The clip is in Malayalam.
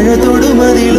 വാഴ തൊടുമതിൽ